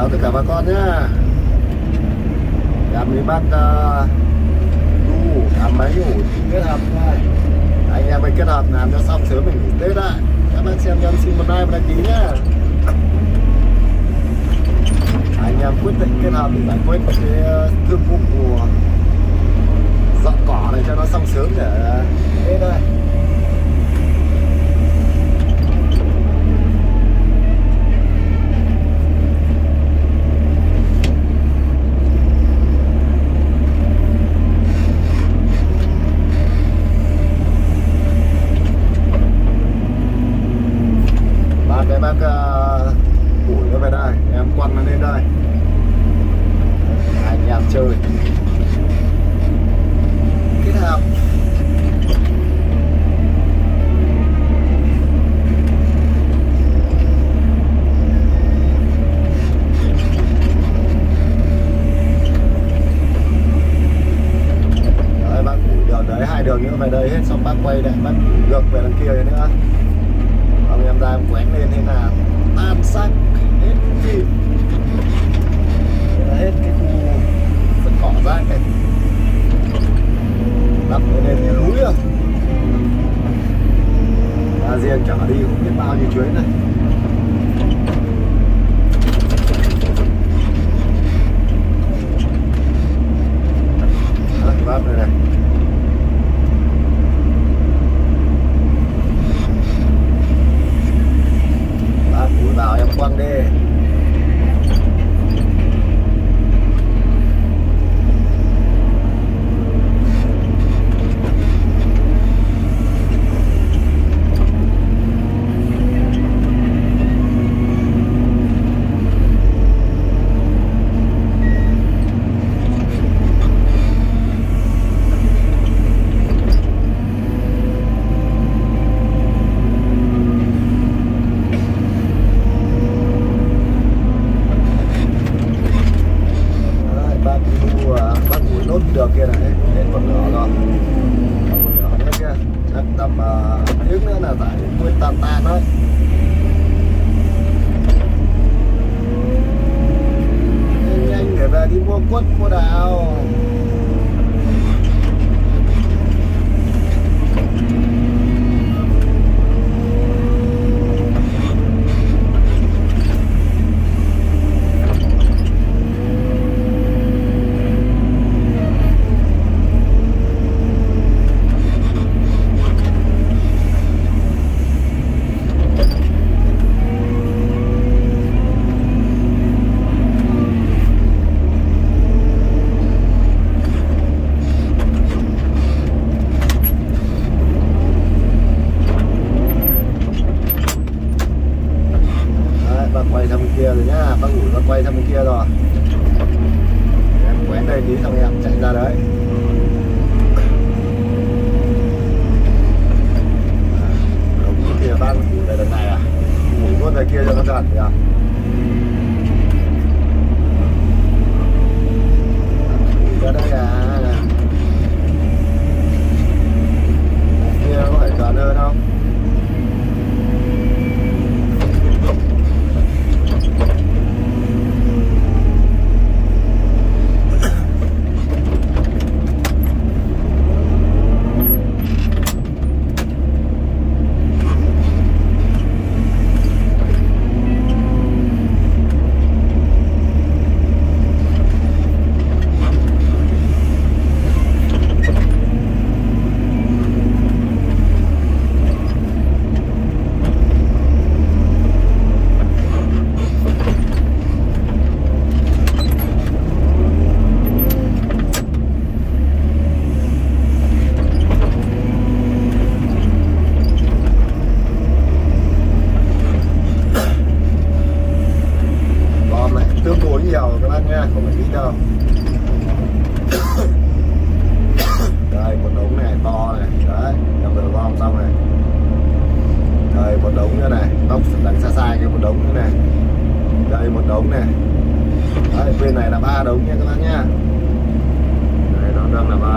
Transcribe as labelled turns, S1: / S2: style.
S1: chào tất cả bà con nhá. Làm đi bác đu làm máy ủ kết hợp này anh em mình kết hợp làm cho xong sớm mình nghỉ tết ạ các bác xem em xin một like và đăng ký nhá. Anh em quyết định kết hợp thì giải quyết cái ờ, thương vụ của dọn cỏ này cho nó xong sớm để ờ, tết đây ba cái bác uh, củi nó về đây em quăng nó lên đây anh em chơi kết hợp đấy bác củi đường đấy hai đường nữa về đây hết xong bác quay lại, bác ngược về đằng kia nữa. Ông em ra em quén lên thế là tan xác hết gì hết cái khu phân cỏ ra này đắp lên cái núi rồi ra riêng chở đi cũng biết bao nhiêu chuyến này Đó, bác này này bác củi vào em quăng đi Đấy, bác mua bác ngủi nốt đường kia này hết một nửa rồi. Còn một nửa nữa kia. Chắc tầm uh, tiếng nữa là giải quyết tan tan đấy nhanh nhanh để về đi mua quất mua đào Đấy, bác quay sang bên kia rồi nhá bác ngủ bác quay sang bên kia rồi em quén đây tí xong em chạy ra đấy. Đồng ý kia ban ngủ lại lần này à? Ngủ luôn về kia cho nó gần nhỉ ngủ ra đây à kia có phải gần hơn không bom này tương đối nhiều các bác nha không phải ít đâu. Đây một đống này, to này, đấy em vừa gom xong này. Đây một đống nữa này, tóc đằng xa xa cái một đống nữa này. Đây một đống này. Đấy, bên này là ba đống nha các bác nha đây, nó đang là ba